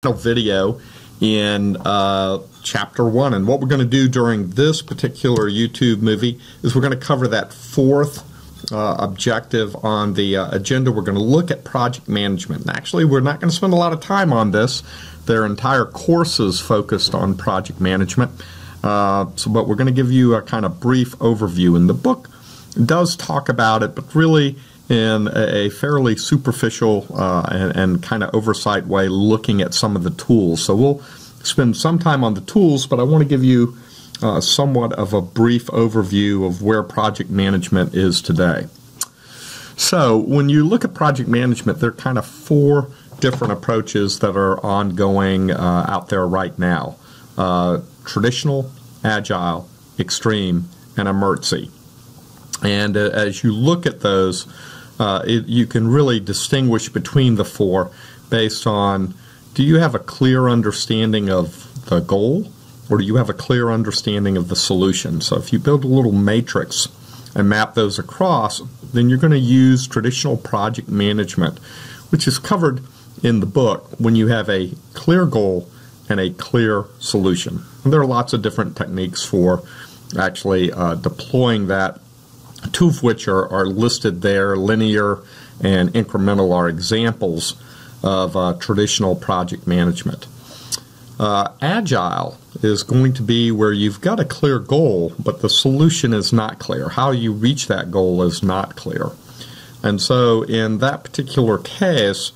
video in uh, chapter one. And what we're going to do during this particular YouTube movie is we're going to cover that fourth uh, objective on the uh, agenda. We're going to look at project management. And actually, we're not going to spend a lot of time on this. Their entire course is focused on project management. Uh, so, but we're going to give you a kind of brief overview. And the book does talk about it, but really in a fairly superficial uh, and, and kind of oversight way looking at some of the tools. So we'll spend some time on the tools, but I want to give you uh, somewhat of a brief overview of where project management is today. So when you look at project management, there are kind of four different approaches that are ongoing uh, out there right now. Uh, traditional, agile, extreme, and emertxe. And uh, as you look at those, uh, it, you can really distinguish between the four based on do you have a clear understanding of the goal or do you have a clear understanding of the solution? So if you build a little matrix and map those across, then you're going to use traditional project management, which is covered in the book when you have a clear goal and a clear solution. And there are lots of different techniques for actually uh, deploying that two of which are, are listed there. Linear and incremental are examples of uh, traditional project management. Uh, agile is going to be where you've got a clear goal, but the solution is not clear. How you reach that goal is not clear. And so, in that particular case,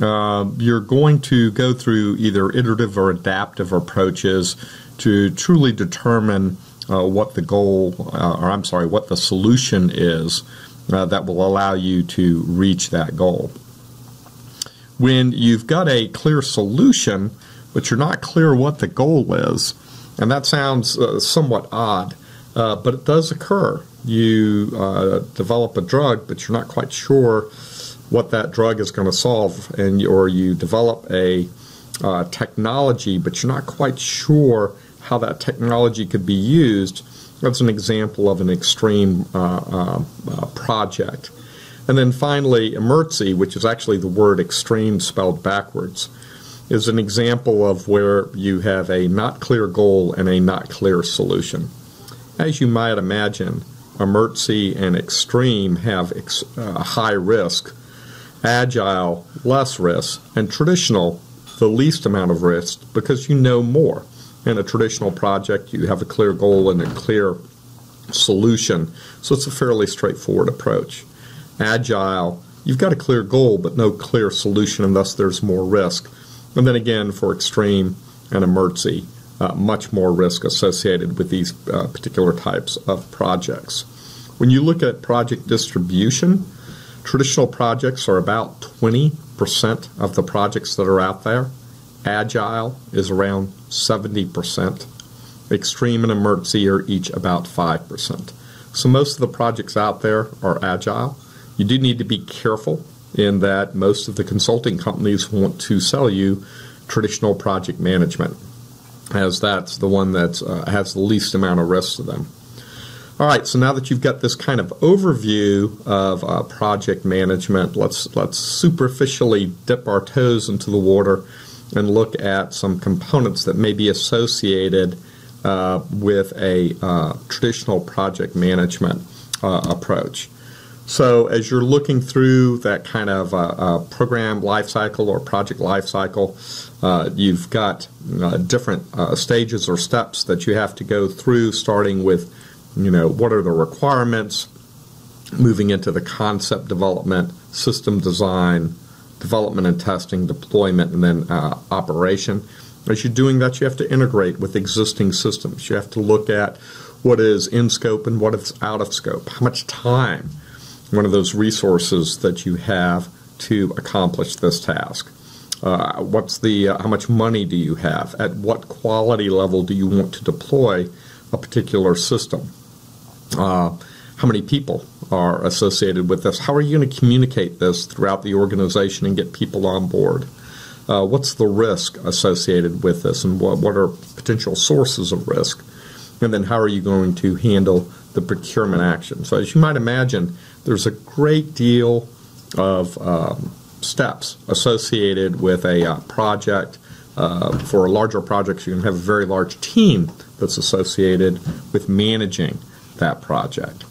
uh, you're going to go through either iterative or adaptive approaches to truly determine uh, what the goal, uh, or I'm sorry, what the solution is uh, that will allow you to reach that goal. When you've got a clear solution, but you're not clear what the goal is, and that sounds uh, somewhat odd, uh, but it does occur. You uh, develop a drug, but you're not quite sure what that drug is going to solve, and or you develop a technology, but you're not quite sure how that technology could be used. That's an example of an extreme uh, uh, uh, project. And then finally, emertxe, which is actually the word extreme spelled backwards, is an example of where you have a not clear goal and a not clear solution. As you might imagine, emertxe and extreme have ex- uh, high risk, agile, less risk, and traditional, the least amount of risk because you know more. In a traditional project, you have a clear goal and a clear solution, so it's a fairly straightforward approach. Agile, you've got a clear goal but no clear solution, and thus there's more risk. And then again, for extreme and emertxe, uh, much more risk associated with these uh, particular types of projects. When you look at project distribution, traditional projects are about 20% of the projects that are out there. Agile is around 70%. Extreme and emertxe are each about 5%. So most of the projects out there are agile. You do need to be careful in that most of the consulting companies want to sell you traditional project management, as that's the one that uh, has the least amount of risk to them. All right, so now that you've got this kind of overview of uh, project management, let's let's superficially dip our toes into the water and look at some components that may be associated uh, with a uh, traditional project management uh, approach. So, as you're looking through that kind of uh, uh, program lifecycle or project lifecycle, uh, you've got different stages or steps that you have to go through, starting with, you know, what are the requirements, moving into the concept development, system design, development and testing, deployment, and then uh, operation. As you're doing that, you have to integrate with existing systems. You have to look at what is in scope and what is out of scope. How much time, one of those resources that you have to accomplish this task. Uh, what's the uh, how much money do you have? At what quality level do you want to deploy a particular system? Uh, how many people are associated with this? How are you going to communicate this throughout the organization and get people on board? Uh, what's the risk associated with this, and what, what are potential sources of risk? And then how are you going to handle the procurement action? So, as you might imagine, there's a great deal of um, steps associated with a uh, project uh, for a larger projects, going to have a very large team that's associated with managing that project.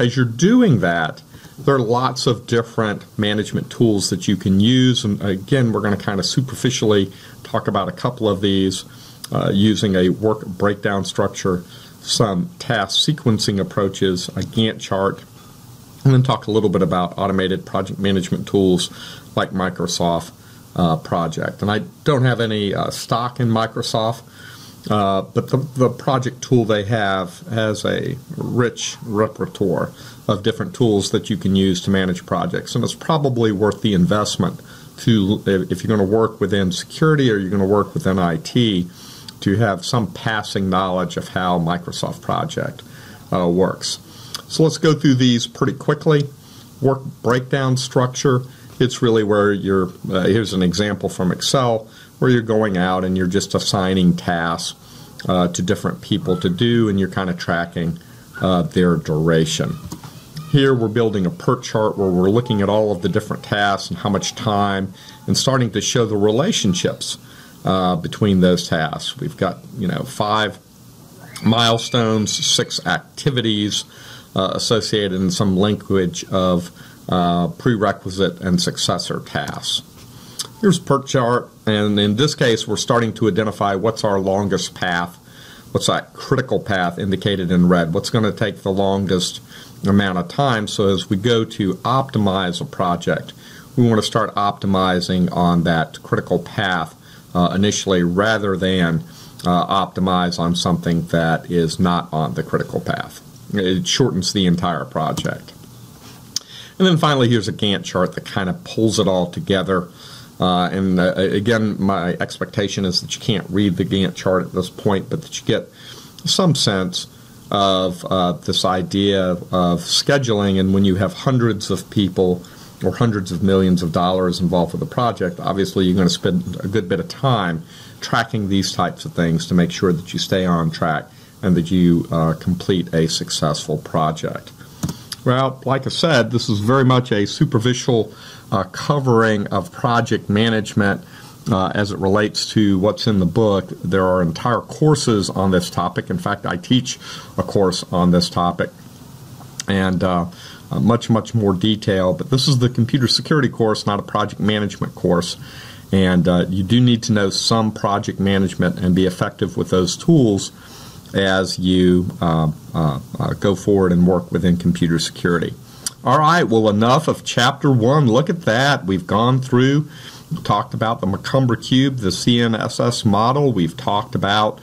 As you're doing that, there are lots of different management tools that you can use. And again, we're going to kind of superficially talk about a couple of these uh, using a work breakdown structure, some task sequencing approaches, a Gantt chart, and then talk a little bit about automated project management tools like Microsoft uh, Project. And I don't have any uh, stock in Microsoft. Uh, but the, the project tool they have has a rich repertoire of different tools that you can use to manage projects, and it's probably worth the investment to if you're going to work within security or you're going to work within IT to have some passing knowledge of how Microsoft Project uh, works. So let's go through these pretty quickly. Work breakdown structure. It's really where you're. Uh, here's an example from Excel where you're going out and you're just assigning tasks uh, to different people to do, and you're kind of tracking uh, their duration. Here we're building a PERT chart where we're looking at all of the different tasks and how much time and starting to show the relationships uh, between those tasks. We've got, you know, five milestones, six activities uh, associated in some language of uh, prerequisite and successor tasks. Here's PERT chart, and in this case, we're starting to identify what's our longest path, what's that critical path indicated in red, what's going to take the longest amount of time. So as we go to optimize a project, we want to start optimizing on that critical path uh, initially rather than uh, optimize on something that is not on the critical path. It shortens the entire project. And then finally, here's a Gantt chart that kind of pulls it all together. Uh, and uh, again, my expectation is that you can't read the Gantt chart at this point, but that you get some sense of uh, this idea of scheduling. And when you have hundreds of people or hundreds of millions of dollars involved with a project, obviously you're going to spend a good bit of time tracking these types of things to make sure that you stay on track and that you uh, complete a successful project. Well, like I said, this is very much a superficial uh, covering of project management uh, as it relates to what's in the book. There are entire courses on this topic. In fact, I teach a course on this topic, and uh, uh much, much more detail. But this is the computer security course, not a project management course. And uh, you do need to know some project management and be effective with those tools as you uh, uh, uh, go forward and work within computer security. All right, well, enough of chapter one. Look at that. We've gone through, talked about the McCumber Cube, the CNSS model. We've talked about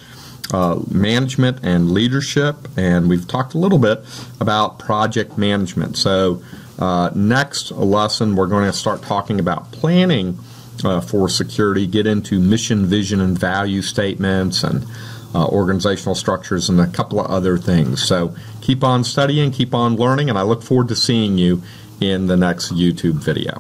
uh, management and leadership, and we've talked a little bit about project management. So, uh, next lesson, we're going to start talking about planning uh, for security, get into mission, vision, and value statements, and uh, organizational structures, and a couple of other things. So keep on studying, keep on learning, and I look forward to seeing you in the next YouTube video.